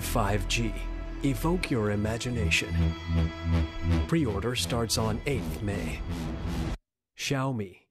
5G. Evoke your imagination. Pre order starts on 8th May. Xiaomi.